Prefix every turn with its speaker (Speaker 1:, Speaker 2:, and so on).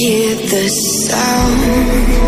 Speaker 1: hear the sound.